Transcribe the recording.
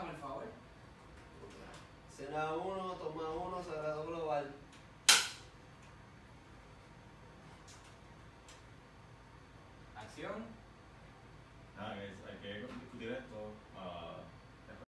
Hágame el favor. Escena 1, toma 1, sagrado global. Acción.